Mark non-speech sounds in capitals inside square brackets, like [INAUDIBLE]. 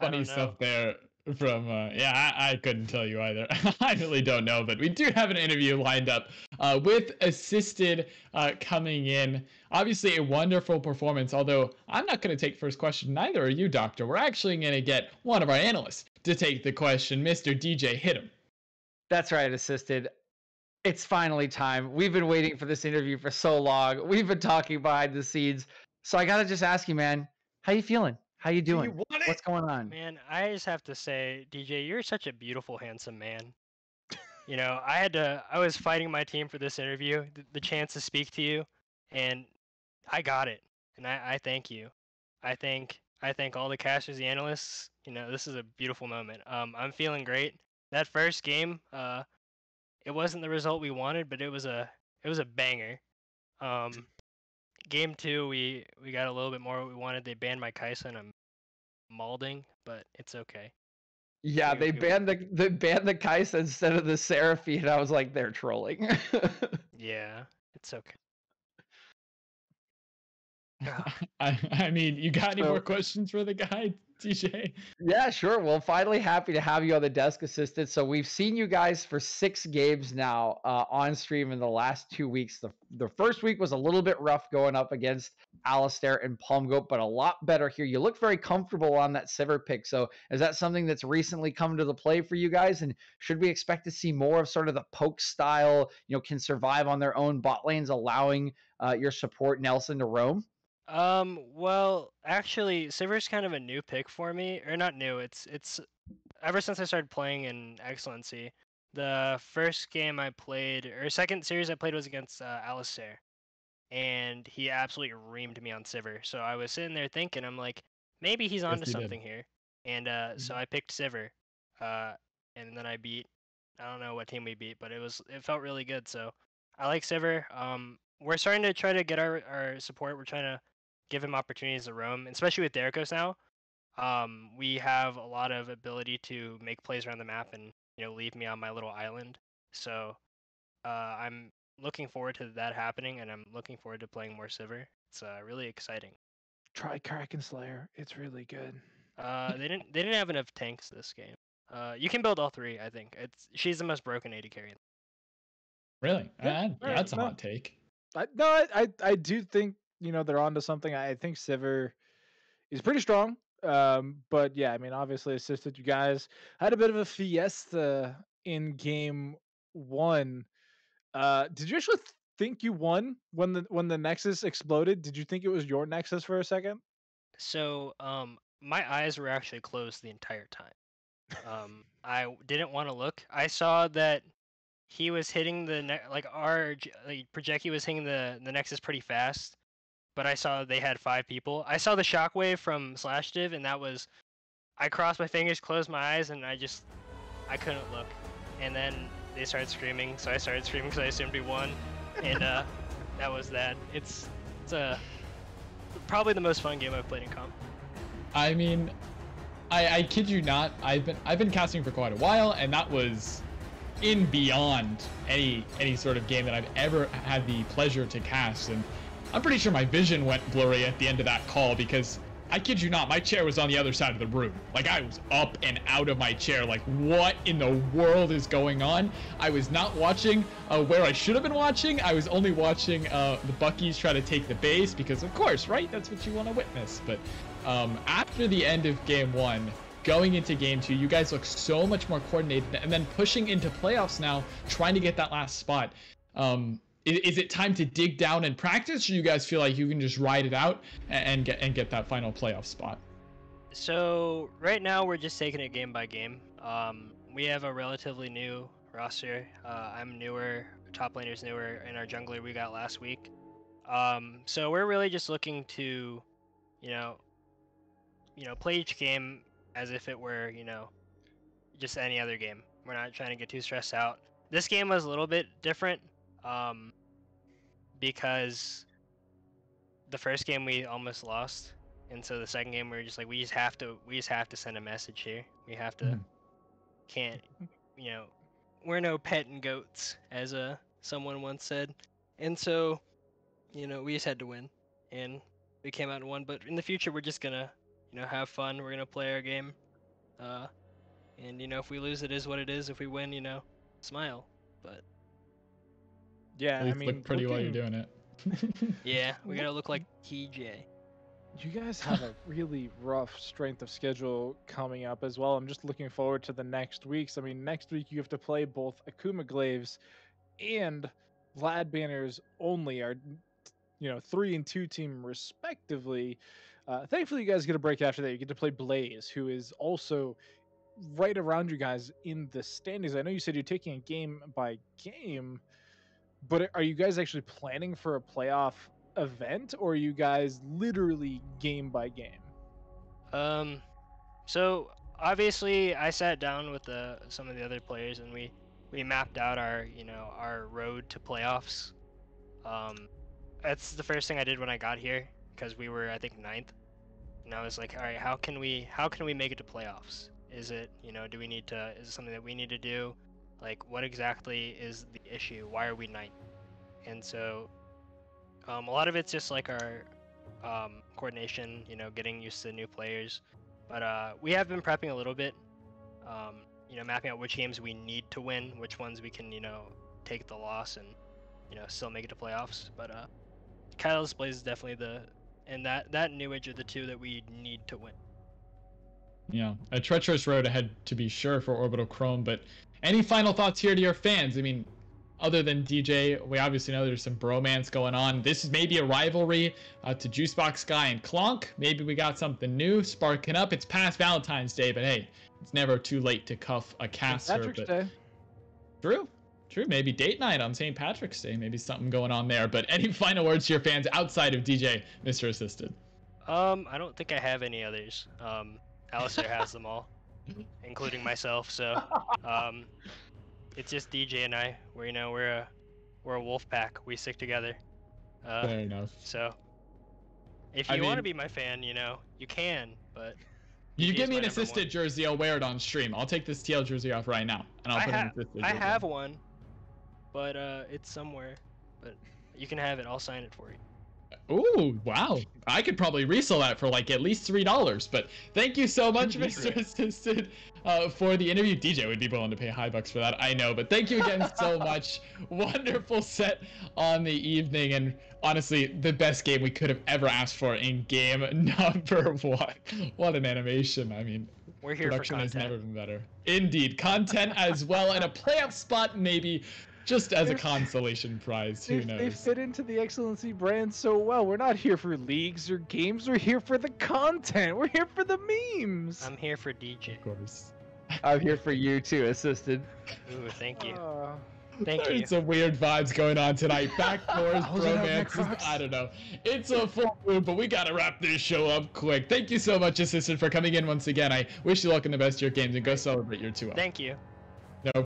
funny stuff there from uh, yeah I, I, couldn't tell you either. [LAUGHS] I really don't know but we do have an interview lined up uh, with assisted uh, coming in. Obviously a wonderful performance although i'm not going to take first question neither are you doctor. We're actually going to get one of our analysts to take the question. Mr dj hit him. That's right assisted. It's finally time. We've been waiting for this interview for so long. We've been talking behind the scenes. So i gotta just ask you man how you feeling how you doing? You What's going on? Man, I just have to say, DJ, you're such a beautiful, handsome man. you know, I had to. I was fighting my team for this interview, the, the chance to speak to you, and I got it, and I, I thank you. I thank I thank all the casters, the analysts. You know, this is a beautiful moment. Um, I'm feeling great. That first game, uh, it wasn't the result we wanted, but it was a it was a banger. Um, game two, we we got a little bit more what we wanted. They banned my Kai'Sa and I'm Malding, but it's okay. Yeah, they banned the they banned the Kai'Sa instead of the Seraphine. I was like, they're trolling. [LAUGHS] yeah, it's okay. [LAUGHS] [LAUGHS] I, I mean, you got any so, more questions for the guy? DJ? Yeah, sure. Well, finally happy to have you on the desk Assisted. So we've seen you guys for six games now uh, on stream in the last two weeks. The, the first week was a little bit rough going up against Alistair and Palm Goat, but a lot better here. You look very comfortable on that Sivir pick. So is that something that's recently come to the play for you guys? And should we expect to see more of sort of the poke style, you know, can survive on their own bot lanes, allowing uh, your support Nelson to roam? Um, well, actually, Sivir's kind of a new pick for me, or not new. It's it's ever since I started playing in Excellency. The first game I played, or second series I played, was against uh, Alistair, and he absolutely reamed me on Sivir. So I was sitting there thinking, I'm like, maybe he's onto yes, something did. here, and uh, mm-hmm. so I picked Sivir, uh, and then I beat. I don't know what team we beat, but it was it felt really good. So I like Sivir. Um, we're starting to try to get our, our support. We're trying to give him opportunities to roam, especially with Derikos now. Um, we have a lot of ability to make plays around the map and you know leave me on my little island. So uh, I'm looking forward to that happening, and I'm looking forward to playing more Sivir. It's uh, really exciting. Try Kraken Slayer. It's really good. Uh, they didn't they didn't have enough tanks this game. Uh, you can build all three. I think it's she's the most broken AD carry. Really? Yeah, uh, that's a hot take. I, no, I, I I do think you know they're onto something. I think Sivir is pretty strong. Um, but yeah, I mean, obviously assisted you guys had a bit of a fiesta in game one. Uh, did you actually think you won when the when the Nexus exploded? Did you think it was your Nexus for a second? So, um, my eyes were actually closed the entire time. Um, [LAUGHS] I didn't want to look. I saw that he was hitting the ne- like our like, projectile was hitting the the Nexus pretty fast, but I saw they had five people. I saw the shockwave from Slashdiv, and that was. I crossed my fingers, closed my eyes, and I just. I couldn't look. And then they started screaming, so I started screaming because I assumed we won. And uh, [LAUGHS] that was that. It's. It's a. Uh, probably the most fun game I've played in comp. I mean, I, I kid you not. I've been I've been casting for quite a while, and that was in beyond any any sort of game that I've ever had the pleasure to cast. And I'm pretty sure my vision went blurry at the end of that call because I kid you not, my chair was on the other side of the room. Like I was up and out of my chair. Like what in the world is going on? I was not watching uh, where I should have been watching. I was only watching uh, the Buckies try to take the base because, of course, right? That's what you want to witness. But um, after the end of game one, going into game two, you guys look so much more coordinated, and then pushing into playoffs now, trying to get that last spot. Um, is, it time to dig down and practice, or you guys feel like you can just ride it out and, and get and get that final playoff spot? So right now we're just taking it game by game. Um, we have a relatively new roster. Uh, I'm newer, top laner's newer, and our jungler we got last week. Um, so we're really just looking to, you know, you know, play each game as if it were, you know, just any other game. We're not trying to get too stressed out. This game was a little bit different um, because the first game we almost lost, and so the second game we are just like we just have to we just have to send a message here. We have to mm. can't you know we're no pet and goats as a uh, someone once said, and so you know we just had to win, and we came out and won. But in the future we're just gonna you know have fun. We're gonna play our game Uh, and you know, if we lose, it is what it is. If we win, you know, smile. But Yeah, I mean, look pretty while you're doing it. [LAUGHS] yeah, we gotta look like TJ. You guys have a [LAUGHS] really rough strength of schedule coming up as well. I'm just looking forward to the next weeks. I mean, next week you have to play both Akuma Glaves and Vlad Banners only, are, you know three and two team respectively. Uh, thankfully, you guys get a break after that. You get to play Blaze, who is also right around you guys in the standings. I know you said you're taking a game by game, but are you guys actually planning for a playoff event or are you guys literally game by game? Um, so obviously, I sat down with the some of the other players, and we we mapped out our you know our road to playoffs. Um, that's the first thing I did when I got here because we were I think ninth, and I was like, all right, how can we how can we make it to playoffs? Is it you know do we need to is it something that we need to do? Like what exactly is the issue? Why are we ninth? And so, um, a lot of it's just like our um, coordination, you know, getting used to new players. But uh, we have been prepping a little bit, um, you know, mapping out which games we need to win, which ones we can, you know, take the loss and, you know, still make it to playoffs. But uh, Kyle's plays is definitely the, and that that new age are the two that we need to win. Yeah, a treacherous road ahead to be sure for Orbital Chrome. But any final thoughts here to your fans? I mean, other than DJ, we obviously know there's some bromance going on. This is maybe a rivalry uh, to Juicebox Guy and Clonk. Maybe we got something new sparking up. It's past Valentine's Day, but hey, it's never too late to cuff a St. caster. Patrick's but Day. True. True. Maybe date night on St. Patrick's Day. Maybe something going on there. But any [LAUGHS] final words to your fans outside of DJ, Mr. Assisted? Um, I don't think I have any others. Um, Alistair has them all, including myself. So, [LAUGHS] um, it's just DJ and I. We're you know we're a we're a wolf pack. We stick together. Uh, Fair enough. So, if I you want to be my fan, you know, you can. But You DJ give me an assisted one. jersey, I'll wear it on stream. I'll take this TL jersey off right now, and I'll I put ha- an assisted I jersey have one, but uh, it's somewhere. But you can have it. I'll sign it for you. Ooh, wow. I could probably resell that for like at least three dollars. But thank you so much, [LAUGHS] Mr. Assisted, uh, for the interview. DJ would be willing to pay high bucks for that, I know. But thank you again [LAUGHS] so much. Wonderful set on the evening, and honestly, the best game we could have ever asked for in game [LAUGHS] number one. What an animation! I mean, We're here production has never been better. Indeed, content as well, and a playoff spot maybe, just as a They're- consolation prize. Who knows? they fit into the Excellency brand so well. We're not here for leagues or games. We're here for the content. We're here for the memes. I'm here for DJ. Of course. I'm here for you too, assisted. Ooh, thank you. Uh, Thank you. There's some weird vibes going on tonight. Backdoors, [LAUGHS] How's it romances. I don't know. It's a full moon, but we gotta wrap this show up quick. Thank you so much, Assisted, for coming in once again. I wish you luck in the best of your games and go celebrate your 2 Thank you.